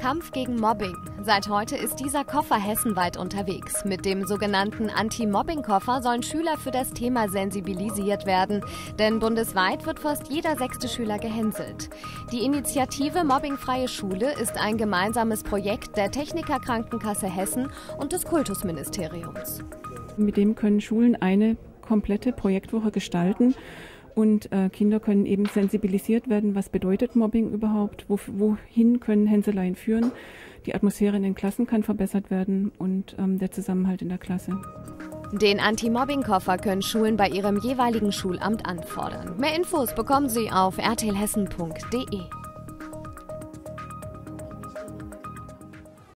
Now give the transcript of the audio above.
Kampf gegen Mobbing. Seit heute ist dieser Koffer hessenweit unterwegs. Mit dem sogenannten Anti-Mobbing-Koffer sollen Schüler für das Thema sensibilisiert werden. Denn bundesweit wird fast jeder sechste Schüler gehänselt. Die Initiative Mobbingfreie Schule ist ein gemeinsames Projekt der Techniker Krankenkasse Hessen und des Kultusministeriums. Mit dem können Schulen eine komplette Projektwoche gestalten und äh, Kinder können eben sensibilisiert werden, was bedeutet Mobbing überhaupt, wo, wohin können Hänseleien führen. Die Atmosphäre in den Klassen kann verbessert werden und ähm, der Zusammenhalt in der Klasse. Den Anti-Mobbing-Koffer können Schulen bei ihrem jeweiligen Schulamt anfordern. Mehr Infos bekommen Sie auf rtlhessen.de.